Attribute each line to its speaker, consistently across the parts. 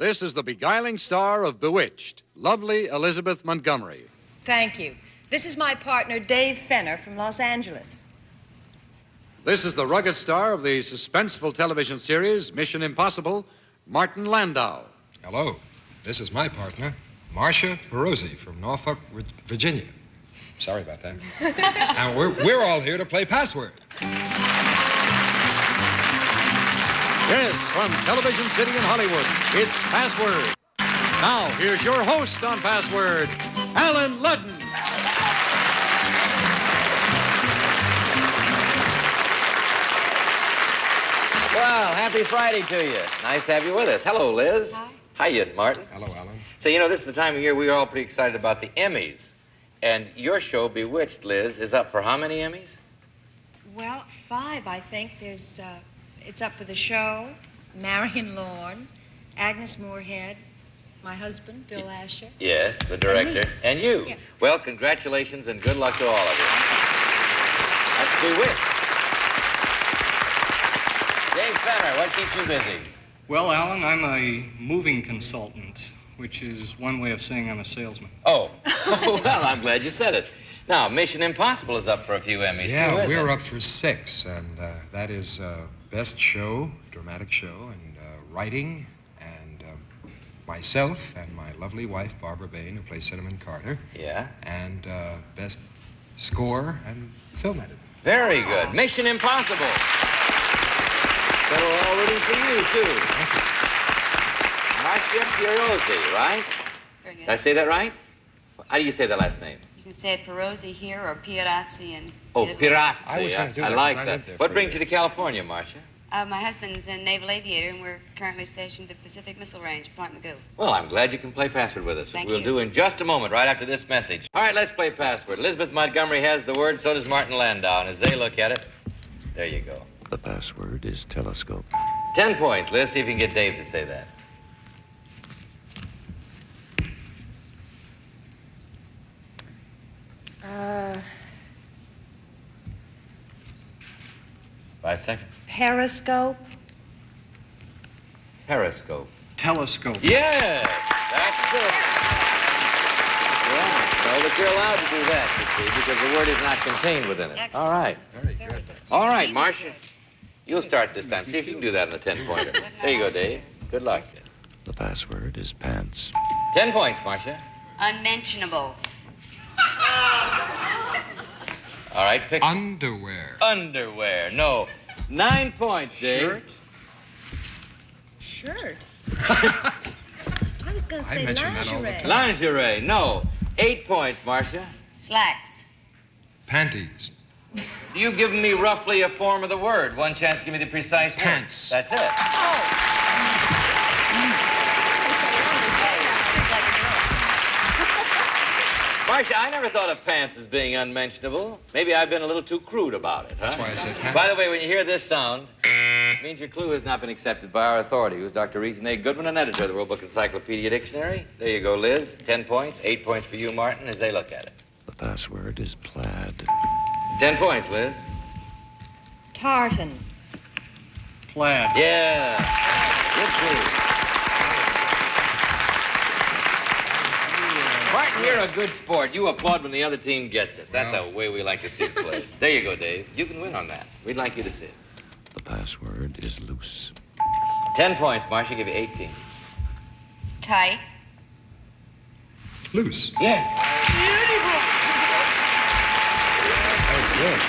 Speaker 1: this is the beguiling star of Bewitched, lovely Elizabeth Montgomery.
Speaker 2: Thank you. This is my partner, Dave Fenner from Los Angeles.
Speaker 1: This is the rugged star of the suspenseful television series Mission Impossible, Martin Landau.
Speaker 3: Hello. This is my partner, Marcia Perosi from Norfolk, Virginia. Sorry about that. and we're, we're all here to play Password.
Speaker 1: Yes, from Television City in Hollywood, it's Password. Now, here's your host on Password, Allen Ludden.
Speaker 4: Well, happy Friday to you. Nice to have you with us. Hello, Liz.
Speaker 2: Hi.
Speaker 4: Hiya, Martin.
Speaker 3: Hello, Allen.
Speaker 4: So, you know, this is the time of year we are all pretty excited about the Emmys. And your show, Bewitched, Liz, is up for how many Emmys?
Speaker 2: Well, five, I think. There's, uh, it's up for the show, Marion Lorne, Agnes Moorehead, my husband, Bill Asher.
Speaker 4: Yes, the director. And, you.
Speaker 2: Yeah.
Speaker 4: Well, congratulations and good luck to all of you. That's Bewitched. Dave Fenner, what keeps you busy?
Speaker 5: Well, Allen, I'm a moving consultant, which is one way of saying I'm a salesman.
Speaker 4: Oh. oh, well, I'm glad you said it. Now, Mission Impossible is up for a few Emmys, too,
Speaker 3: Yeah,
Speaker 4: isn't
Speaker 3: we're
Speaker 4: it?
Speaker 3: up for six, and uh, that is uh, Best Show, Dramatic Show, and uh, Writing, and um, myself and my lovely wife, Barbara Bain, who plays Cinnamon Carter,
Speaker 4: Yeah.
Speaker 3: and uh, Best Score and Film Editing.
Speaker 4: Very good. Mission Impossible. So we're all rooting for you, too. Marcia Pierosi, right?
Speaker 6: Very good.
Speaker 4: Did I say that right? How do you say that last name?
Speaker 6: You can say it Perosi here or Pierazzi and.
Speaker 4: Oh, Pirazzi.
Speaker 3: I was gonna do
Speaker 4: I
Speaker 3: that 'cause
Speaker 4: like
Speaker 3: I
Speaker 4: that.
Speaker 3: lived there
Speaker 4: What brings you to California, Marcia?
Speaker 6: Uh, my husband's a naval aviator, and we're currently stationed at the Pacific Missile Range, Point Mugu.
Speaker 4: Well, I'm glad you can play Password with us.
Speaker 6: Thank
Speaker 4: we'll
Speaker 6: you.
Speaker 4: do in just a moment, right after this message. All right, let's play Password. Elizabeth Montgomery has the word, so does Martin Landau. And as they look at it, there you go.
Speaker 7: The password is telescope.
Speaker 4: Ten points. Let's see if you can get Dave to say that.
Speaker 2: Uh,
Speaker 4: Five seconds.
Speaker 2: Periscope.
Speaker 4: Periscope.
Speaker 5: Telescope.
Speaker 4: Yeah, that's it. Yeah. Well, but you're allowed to do that, you see, because the word is not contained within it.
Speaker 2: Excellent.
Speaker 4: All right.
Speaker 6: Very good.
Speaker 4: All right,
Speaker 2: He
Speaker 4: Marcia. You'll start this time. See if you can do that in the 10 pointer. There you go, Dave. Good luck.
Speaker 7: The password is pants.
Speaker 4: 10 points, Marcia.
Speaker 6: Unmentionables.
Speaker 4: All right, pick
Speaker 3: Underwear.
Speaker 4: underwear. No. Nine points, Dave.
Speaker 5: Shirt.
Speaker 2: Shirt. I was going to
Speaker 3: I
Speaker 2: say
Speaker 3: that all the
Speaker 2: lingerie.
Speaker 3: time.
Speaker 4: Lingerie. No. Eight points, Marcia.
Speaker 6: Slacks.
Speaker 3: Panties.
Speaker 4: You've given me roughly a form of the word. One chance to give me the precise word.
Speaker 3: Pants.
Speaker 4: That's it. Oh. Marcia, I never thought of pants as being unmentionable. Maybe I've been a little too crude about it, huh?
Speaker 3: That's why I said pants.
Speaker 4: By the way, when you hear this sound, it means your clue has not been accepted by our authority, who's Dr. Reason A. Goodman, an editor of the World Book Encyclopedia Dictionary. There you go, Liz. Ten points. Eight points for you, Martin, as they look at it.
Speaker 7: The password is plaid.
Speaker 4: Ten points, Liz.
Speaker 2: Tartan.
Speaker 5: Plaid.
Speaker 4: Yeah. Good clue. Martin, you're a good sport. You applaud when the other team gets it. That's
Speaker 3: Well.
Speaker 4: a way we like to see it played. there you go, Dave. You can win on that. We'd like you to see it.
Speaker 7: The password is loose.
Speaker 4: Ten points, Marcia. Give you 18.
Speaker 6: Tight.
Speaker 3: Loose.
Speaker 4: Yes. Beautiful. That was good.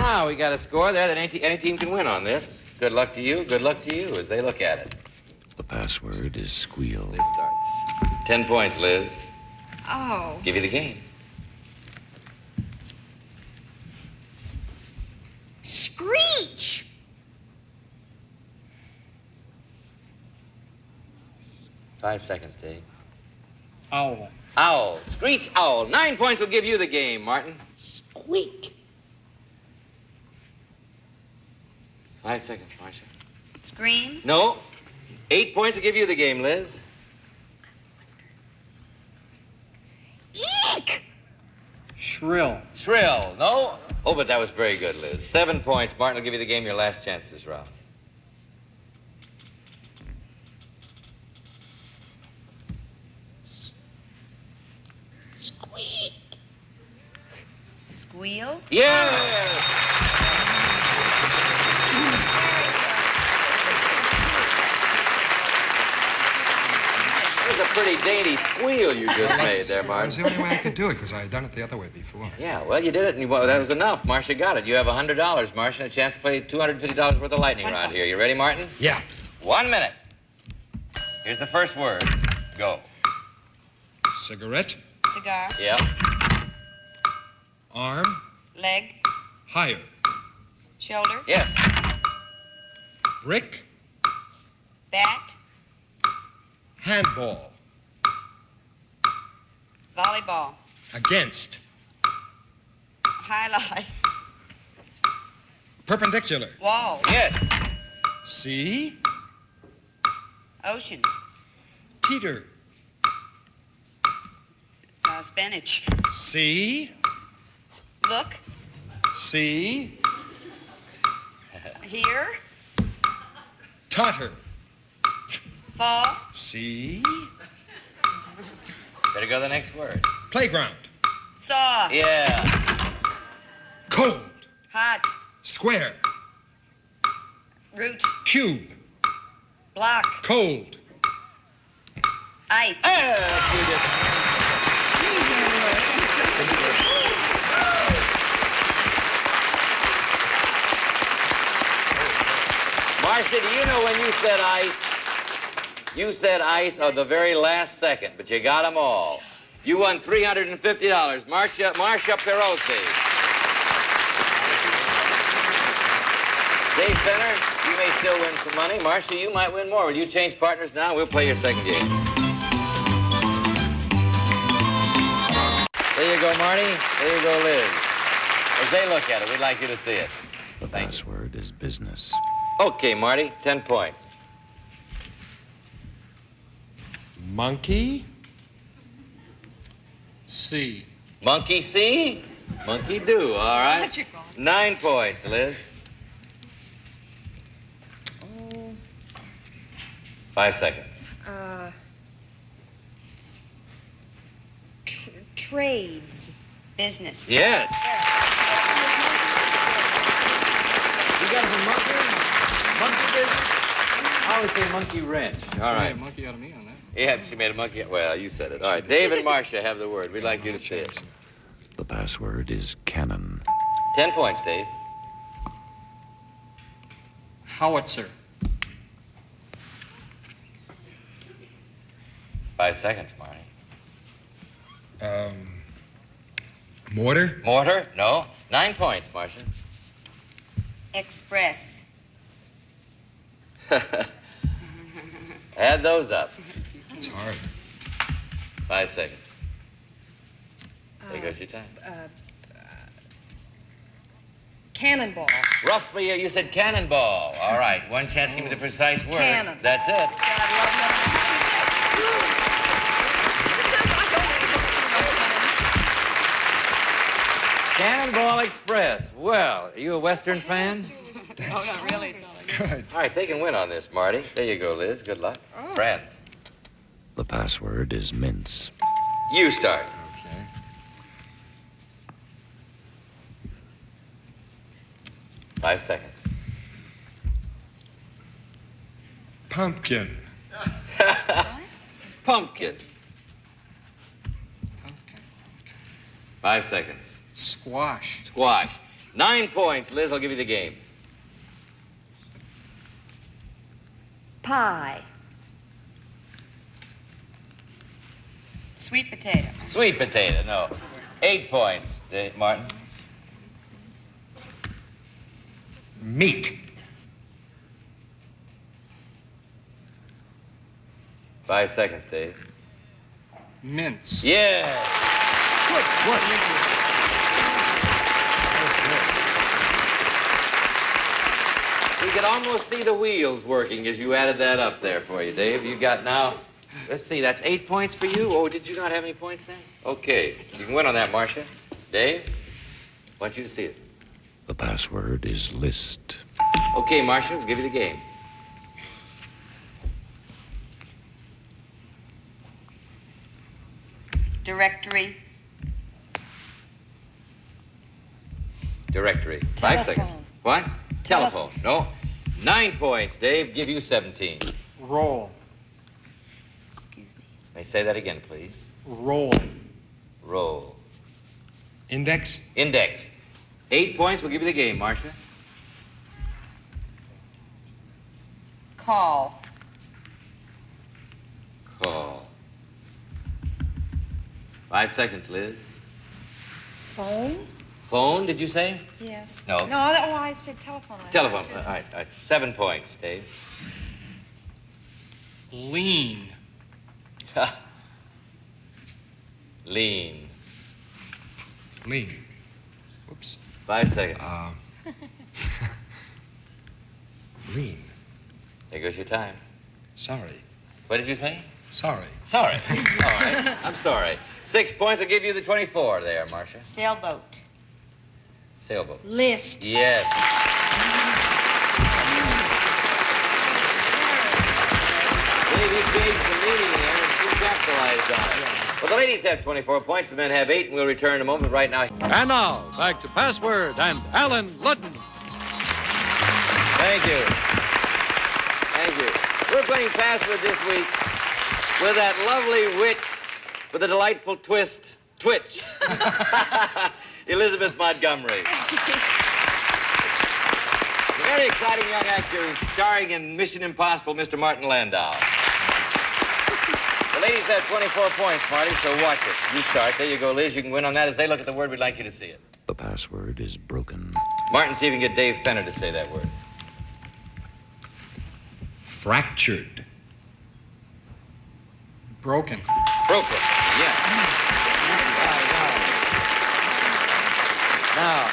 Speaker 4: Now we got a score there that any, any team can win on this. Good luck to you. Good luck to you as they look at it.
Speaker 7: The password is squeal.
Speaker 4: It starts. Ten points, Liz.
Speaker 2: Oh.
Speaker 4: Give you the game.
Speaker 2: Screech.
Speaker 4: Five seconds, Dave.
Speaker 5: Owl.
Speaker 4: Owl. Screech owl. Nine points will give you the game, Martin.
Speaker 2: Squeak.
Speaker 4: Five seconds, Marcia.
Speaker 6: Scream.
Speaker 4: No. Eight points will give you the game, Liz.
Speaker 5: Shrill.
Speaker 4: Shrill, no? Oh, but that was very good, Liz. Seven points. Martin will give you the game your last chances, Ralph. round. Squeak.
Speaker 6: Squeal?
Speaker 4: Yeah! Dainty squeal you just made there,
Speaker 3: That was
Speaker 4: Martin.
Speaker 3: the only way I could do it because I had done it the other way before.
Speaker 4: Yeah, well, you did it, and you, well, that was enough. Marcia got it. You have $100, Marcia, and a chance to play $250 worth of lightning around here. You ready, Martin?
Speaker 3: Yeah.
Speaker 4: One minute. Here's the first word. Go.
Speaker 3: Cigarette,
Speaker 6: Cigar?
Speaker 4: Yeah.
Speaker 3: arm,
Speaker 6: Leg?
Speaker 3: higher.
Speaker 6: Shoulder?
Speaker 4: Yes.
Speaker 3: Brick,
Speaker 6: Bat?
Speaker 3: handball.
Speaker 6: Volleyball?
Speaker 3: Against,
Speaker 6: Highlight?
Speaker 3: perpendicular.
Speaker 6: Wall?
Speaker 4: Yes.
Speaker 3: See,
Speaker 6: Ocean?
Speaker 3: teeter.
Speaker 6: Uh, spinach?
Speaker 3: See,
Speaker 6: Look?
Speaker 3: see,
Speaker 6: Here?
Speaker 3: totter.
Speaker 6: Fall?
Speaker 3: See,
Speaker 4: Better go to the next word.
Speaker 3: playground.
Speaker 6: Saw?
Speaker 4: Yeah.
Speaker 3: Cold,
Speaker 6: Hot?
Speaker 3: square,
Speaker 6: Root?
Speaker 3: cube,
Speaker 6: Block?
Speaker 3: cold.
Speaker 6: Ice?
Speaker 4: Yeah, you did. Marcia, do you know when you said ice? You said ice on the very last second, but you got them all. You won $350. Marcia, Marcia Perosi. Dave Fenner, you may still win some money. Marcia, you might win more. Will you change partners now? We'll play your second game. There you go, Marty. There you go, Liz. As they look at it, we'd like you to see it.
Speaker 7: The
Speaker 4: Thank you.
Speaker 7: is business.
Speaker 4: Okay, Marty, 10 points.
Speaker 3: Monkey,
Speaker 5: C.
Speaker 4: Monkey see, monkey do, all right?
Speaker 2: Logical.
Speaker 4: Nine points, Liz. Five seconds.
Speaker 2: Uh, tr- trades.
Speaker 6: Business?
Speaker 4: Yes. You got it from monkey? Monkey business? I always say monkey wrench. All
Speaker 5: You made
Speaker 4: right.
Speaker 5: a monkey out of me on that.
Speaker 4: Yeah, she made a monkey. Well, you said it. All right. Dave and Marcia have the word. We'd like you to say it.
Speaker 7: The password is cannon.
Speaker 4: Ten points, Dave.
Speaker 5: Howitzer.
Speaker 4: Five seconds, Marty.
Speaker 3: um, mortar,
Speaker 4: Mortar? No. Nine points, Marcia.
Speaker 6: Express?
Speaker 4: Add those up.
Speaker 3: It's hard.
Speaker 4: Five seconds. Uh, there goes your time.
Speaker 2: Uh, uh, cannonball.
Speaker 4: Rough for you. You said cannonball. All right. One chance. Give me the precise word.
Speaker 2: Cannon.
Speaker 4: That's it. Cannonball Express. Well, are you a Western fan?
Speaker 6: Oh, not really. It's all
Speaker 3: Good.
Speaker 4: All right, they can win on this, Marty. There you go, Liz. Good luck. Oh. Friends.
Speaker 7: The password is mince.
Speaker 4: You start.
Speaker 3: Okay.
Speaker 4: Five seconds.
Speaker 3: Pumpkin,
Speaker 4: Pumpkin.
Speaker 5: Okay.
Speaker 4: Five seconds.
Speaker 5: Squash.
Speaker 4: Squash. Nine points. Liz, I'll give you the game.
Speaker 2: Pie.
Speaker 6: Sweet potato?
Speaker 4: Sweet potato. No. Eight points, Dave Martin.
Speaker 3: meat,
Speaker 4: Five seconds, Dave.
Speaker 5: Mince.
Speaker 4: Yeah. We could almost see the wheels working as you added that up there for you, Dave. You got now, let's see, that's eight points for you? Oh, did you not have any points then? Okay, you can win on that, Marcia. Dave, I want you to see it.
Speaker 7: The password is list.
Speaker 4: Okay, Marcia, we'll give you the game.
Speaker 6: Directory?
Speaker 4: Directory. Five seconds. What? Telephone. No. Nine points, Dave. Give you 17.
Speaker 5: Roll.
Speaker 6: Excuse me.
Speaker 4: May I say that again, please?
Speaker 5: Roll.
Speaker 4: Roll.
Speaker 3: Index?
Speaker 4: Index. Eight points. We'll give you the game, Marcia.
Speaker 6: Call.
Speaker 4: Call. Five seconds, Liz.
Speaker 2: Phone?
Speaker 4: Phone, did you say?
Speaker 2: Yes.
Speaker 4: No.
Speaker 2: No, that, well, I said telephone. last
Speaker 4: Telephone.
Speaker 2: time,
Speaker 4: All
Speaker 2: too.
Speaker 4: right, all right. Seven points, Dave.
Speaker 5: Lean.
Speaker 4: Lean.
Speaker 3: Lean. Whoops.
Speaker 4: Five seconds.
Speaker 3: Uh, lean.
Speaker 4: There goes your time.
Speaker 3: Sorry.
Speaker 4: What did you say?
Speaker 3: Sorry.
Speaker 4: Sorry. All right. I'm sorry. Six points. I'll give you the 24 there, Marcia.
Speaker 6: Sailboat.
Speaker 4: Sailboat.
Speaker 2: List.
Speaker 4: Yes. Dave, you changed the meaning there and she capitalized on it. Well, the ladies have 24 points, the men have eight, and we'll return in a moment. Right now,
Speaker 1: And now, back to Password and Allen Ludden.
Speaker 4: Thank you. Thank you. We're playing Password this week with that lovely witch with a delightful twist, Twitch. Elizabeth Montgomery. Very exciting young actor starring in Mission Impossible, Mr. Martin Landau. The ladies have 24 points, Marty, so watch it. You start. There you go, Liz. You can win on that. As they look at the word, we'd like you to see it.
Speaker 7: The password is broken.
Speaker 4: Martin, see if you can get Dave Fenner to say that word.
Speaker 3: Fractured.
Speaker 5: Broken.
Speaker 4: Broken. Yeah. Now,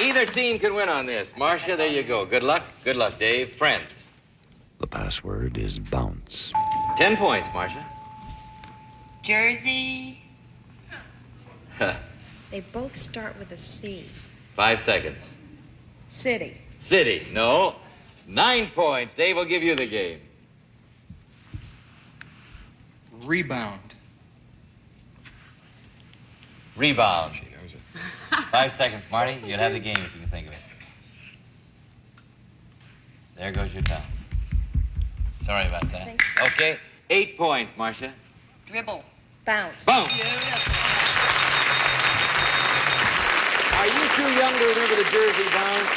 Speaker 4: either team can win on this. Marcia, there you go. Good luck. Good luck, Dave. Friends.
Speaker 7: The password is bounce.
Speaker 4: Ten points, Marcia.
Speaker 6: Jersey.
Speaker 2: They both start with a C.
Speaker 4: Five seconds.
Speaker 2: City.
Speaker 4: City. No. Nine points. Dave will give you the game.
Speaker 5: Rebound.
Speaker 4: Rebound.
Speaker 3: She knows it.
Speaker 4: Five seconds, Marty. You'll have the game if you can think of it. There goes your time. Sorry about that.
Speaker 2: Thanks.
Speaker 4: Okay. Eight points, Marcia.
Speaker 6: Dribble.
Speaker 2: Bounce.
Speaker 4: Boom. Are you too young to remember the Jersey bounce?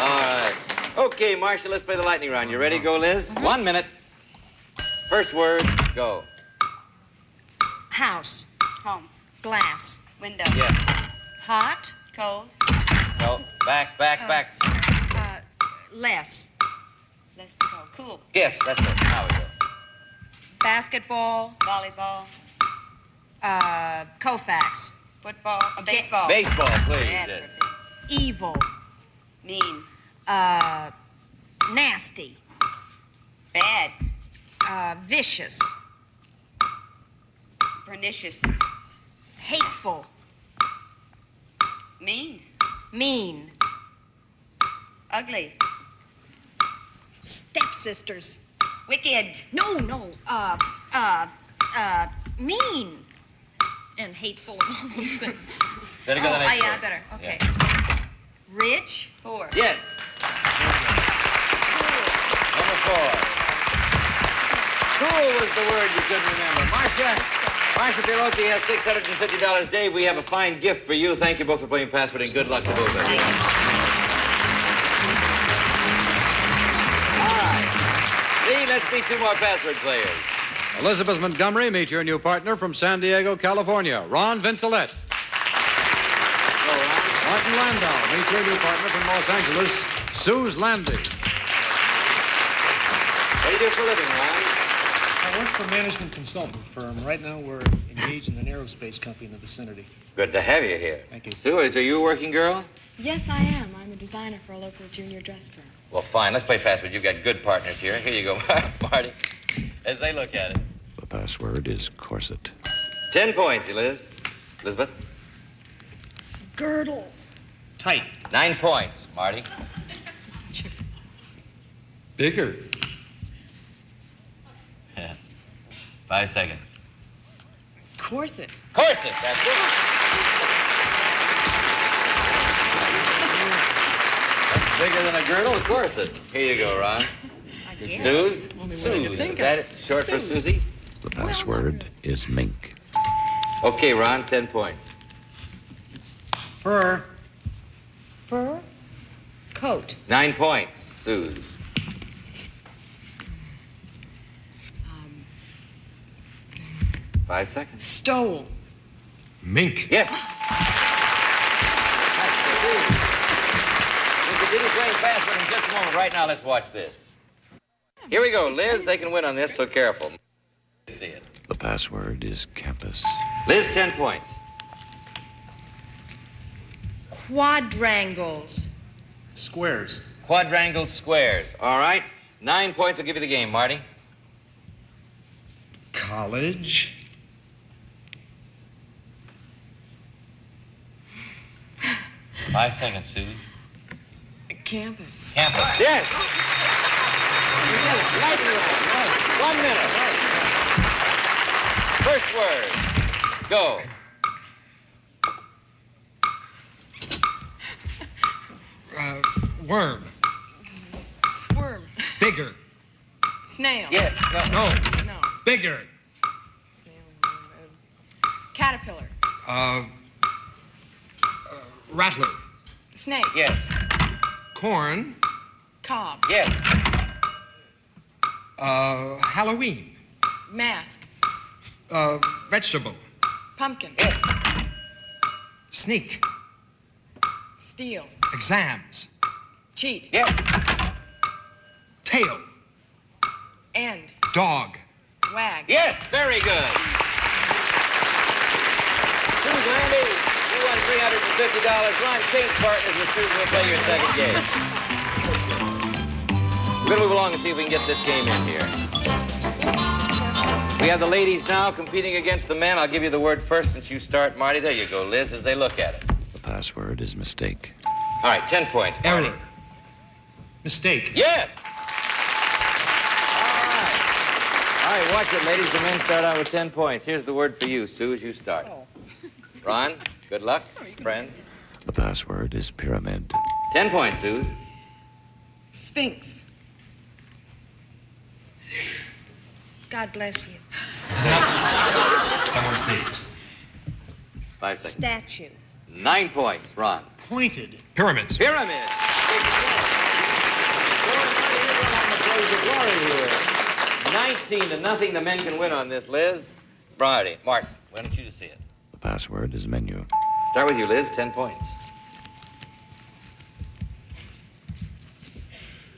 Speaker 4: All right. Okay, Marcia, let's play the lightning round. You ready? Go, Liz. One minute. First word, go.
Speaker 2: House.
Speaker 6: Home.
Speaker 2: Glass.
Speaker 6: Window.
Speaker 4: Yes.
Speaker 2: Hot.
Speaker 6: Cold.
Speaker 4: No. Back, back, back.
Speaker 2: Uh, less.
Speaker 6: Less than cold. Cool.
Speaker 4: Yes, that's it. Now we go.
Speaker 2: Basketball.
Speaker 6: Volleyball.
Speaker 2: Uh, Koufax.
Speaker 6: Football. A baseball.
Speaker 4: Baseball, please.
Speaker 6: Bad
Speaker 4: Yes.
Speaker 2: Evil.
Speaker 6: Mean.
Speaker 2: Uh, nasty.
Speaker 6: Bad.
Speaker 2: Uh, vicious.
Speaker 6: Pernicious.
Speaker 2: Hateful.
Speaker 6: Mean.
Speaker 2: Mean.
Speaker 6: Ugly.
Speaker 2: Stepsisters.
Speaker 6: Wicked.
Speaker 2: No, no. Uh, uh, uh, mean. And hateful and all those things.
Speaker 4: Better go
Speaker 2: oh,
Speaker 4: the next
Speaker 2: I, yeah,
Speaker 4: word.
Speaker 2: better. Okay.
Speaker 4: Yeah.
Speaker 2: Rich.
Speaker 6: Poor.
Speaker 4: Yes. Number four. Cool was the word you couldn't remember. Marcia. Marcia Pelosi has $650. Dave, we have a fine gift for you. Thank you both for playing Password and good luck to both of you. All right. Lee, let's meet two more Password players.
Speaker 1: Elizabeth Montgomery, meet your new partner from San Diego, California, Ron Vincelette.
Speaker 4: Go, Ron.
Speaker 1: Martin Landau, meet your new partner from Los Angeles, Suze Landy.
Speaker 4: What do you do for a living, Ron?
Speaker 8: I work for a management consultant firm. Right now, we're engaged in an aerospace company in the vicinity.
Speaker 4: Good to have you here.
Speaker 8: Thank you.
Speaker 4: Sue, is- are you a working girl?
Speaker 9: Yes, I am. I'm a designer for a local junior dress firm.
Speaker 4: Well, fine. Let's play Password. You've got good partners here. Here you go, Marty. As they look at it.
Speaker 7: The password is corset.
Speaker 4: Ten points, Eliz. Elizabeth.
Speaker 2: Girdle.
Speaker 8: Tight.
Speaker 4: Nine points, Marty.
Speaker 3: Bigger.
Speaker 4: Five seconds.
Speaker 9: Corset.
Speaker 4: Corset, that's it. Bigger than a girdle, of course it. Here you go, Ron.
Speaker 2: I guess.
Speaker 4: Suze?
Speaker 9: Only one I
Speaker 4: Suze.
Speaker 9: could think
Speaker 4: Is that it? Short for Susie?
Speaker 7: The password is mink.
Speaker 4: Okay, Ron, 10 points.
Speaker 8: Fur.
Speaker 2: Fur? Coat.
Speaker 4: Nine points, Suze.
Speaker 9: Um,
Speaker 4: Five seconds.
Speaker 9: stole.
Speaker 3: Mink.
Speaker 4: Yes. We'll continue playing fast but in just a moment. Right now, let's watch this. Here we go, Liz. They can win on this, so careful. See it.
Speaker 7: The password is campus.
Speaker 4: Liz, 10 points.
Speaker 2: Quadrangles.
Speaker 8: Squares.
Speaker 4: Quadrangle squares. All right. Nine points will give you the game, Marty.
Speaker 3: College.
Speaker 4: Five seconds, Suze.
Speaker 9: Campus.
Speaker 4: Campus. Yes. Lightning round. One minute. First word. Go.
Speaker 3: Uh, worm.
Speaker 9: Squirm.
Speaker 3: Bigger.
Speaker 9: Snail.
Speaker 4: Yeah. No.
Speaker 3: No.
Speaker 9: No.
Speaker 3: Bigger.
Speaker 9: Snail. Caterpillar.
Speaker 3: Uh, uh, rattler.
Speaker 9: Snake.
Speaker 4: Yes.
Speaker 3: Corn.
Speaker 9: Cob.
Speaker 4: Yes.
Speaker 3: Uh, Halloween.
Speaker 9: Mask.
Speaker 3: Uh, vegetable.
Speaker 9: Pumpkin.
Speaker 4: Yes.
Speaker 3: Sneak.
Speaker 9: Steal.
Speaker 3: Exams.
Speaker 9: Cheat.
Speaker 4: Yes.
Speaker 3: Tail.
Speaker 9: End.
Speaker 3: Dog.
Speaker 9: Wag.
Speaker 4: Yes. Very good. Susan Andy, you won $350. Ron, change partners with Susan. We'll play your second game. We're going to move along and see if we can get this game in here. We have the ladies now competing against the men. I'll give you the word first since you start, Marty. There you go, Liz, as they look at it.
Speaker 7: The password is mistake.
Speaker 4: All right, 10 points, Marty.
Speaker 3: Error.
Speaker 8: Mistake.
Speaker 4: Yes. All right. All right, watch it, ladies. The men start out with 10 points. Here's the word for you, Sue, as you start. Ron, good luck, friend.
Speaker 7: The password is pyramid.
Speaker 4: 10 points, Sue.
Speaker 9: Sphinx.
Speaker 2: God bless you.
Speaker 3: Someone sneezed.
Speaker 4: Five seconds.
Speaker 2: Statue.
Speaker 4: Nine points, Ron.
Speaker 8: Pointed.
Speaker 3: Pyramids.
Speaker 4: Pyramids. Nineteen to nothing. The men can win on this, Liz. Marty, Martin, why don't you just see it?
Speaker 7: The password is menu.
Speaker 4: Start with you, Liz. Ten points.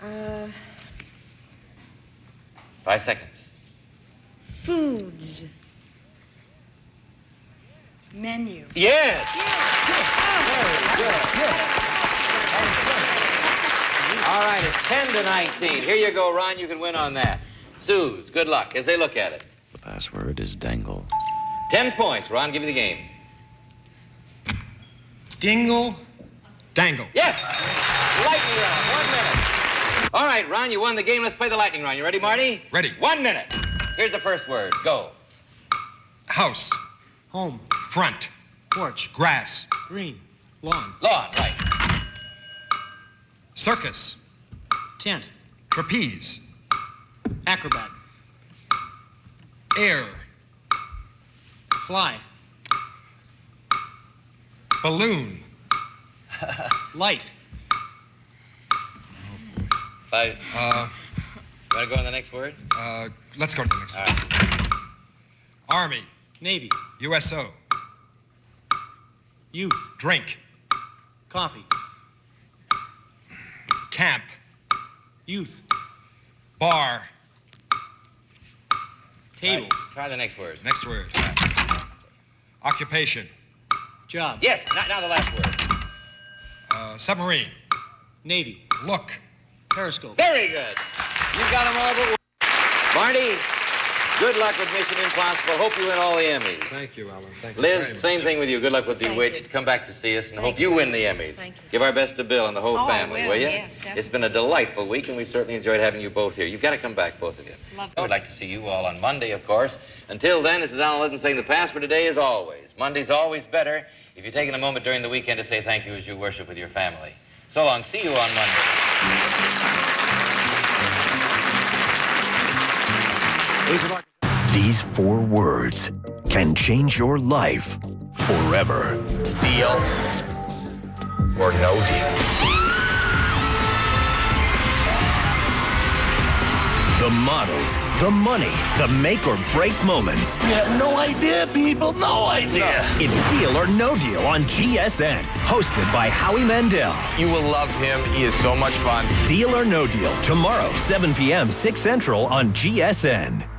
Speaker 2: Uh,
Speaker 4: Five seconds.
Speaker 2: Foods.
Speaker 9: Menu.
Speaker 4: Yes. All right, it's 10 to 19. Here you go, Ron. You can win on that. Suze, good luck as they look at it.
Speaker 7: The password is dangle.
Speaker 4: 10 points. Ron, give you the game.
Speaker 8: Dingle.
Speaker 3: Dangle.
Speaker 4: Yes. Lightning round. One minute. All right, Ron, you won the game. Let's play the lightning round. You ready, Marty?
Speaker 3: Ready.
Speaker 4: One minute. Here's the first word. Go.
Speaker 3: House.
Speaker 8: Home.
Speaker 3: Front.
Speaker 8: Porch.
Speaker 3: Grass.
Speaker 8: Green. Lawn.
Speaker 4: Lawn, right.
Speaker 3: Circus.
Speaker 8: Tent.
Speaker 3: Trapeze.
Speaker 8: Acrobat.
Speaker 3: Air.
Speaker 8: Fly.
Speaker 3: Balloon.
Speaker 8: Light.
Speaker 4: Five.
Speaker 3: Uh,
Speaker 4: You want to go on the next word?
Speaker 3: uh, let's go to the next one.
Speaker 4: right.
Speaker 3: Army.
Speaker 8: Navy.
Speaker 3: USO.
Speaker 8: Youth.
Speaker 3: Drink.
Speaker 8: Coffee.
Speaker 3: Camp.
Speaker 8: Youth.
Speaker 3: Bar.
Speaker 8: Table.
Speaker 4: Right. Try the next word.
Speaker 3: Next word. Occupation.
Speaker 8: Job.
Speaker 4: Yes. Now, now the last word.
Speaker 3: Uh, submarine.
Speaker 8: Navy.
Speaker 3: Look.
Speaker 8: Periscope.
Speaker 4: Very good. You got them all but one. Marty, good luck with Mission Impossible. Hope you win all the Emmys.
Speaker 3: Thank you, Allen. Thank you.
Speaker 4: Liz,
Speaker 3: very much.
Speaker 4: same thing with you. Good luck with
Speaker 2: Thank
Speaker 4: Bewitched.
Speaker 2: you.
Speaker 4: Come back to see us and
Speaker 2: Thank
Speaker 4: hope you
Speaker 2: you.
Speaker 4: win the Emmys.
Speaker 2: Thank you.
Speaker 4: Give our best to Bill and the whole
Speaker 2: Oh,
Speaker 4: family,
Speaker 2: will,
Speaker 4: you?
Speaker 2: yes,
Speaker 4: It's been a delightful week, and we've certainly enjoyed having you both here. You've got to come back, both of you.
Speaker 2: Love
Speaker 4: I would like to see you all on Monday, of course. Until then, this is Allen Ludden saying the password today is always. Monday's always better if you're taking a moment during the weekend to say thank you as you worship with your family. So long. See you on Monday.
Speaker 10: These four words can change your life forever. Deal or no deal. The models, the money, the make or break moments.
Speaker 11: Yeah, no idea, people. No idea.
Speaker 10: It's Deal or No Deal on GSN, hosted by Howie Mandel.
Speaker 12: You will love him. He is so much fun.
Speaker 10: Deal or No Deal, tomorrow, 7 p.m., 6 Central on GSN.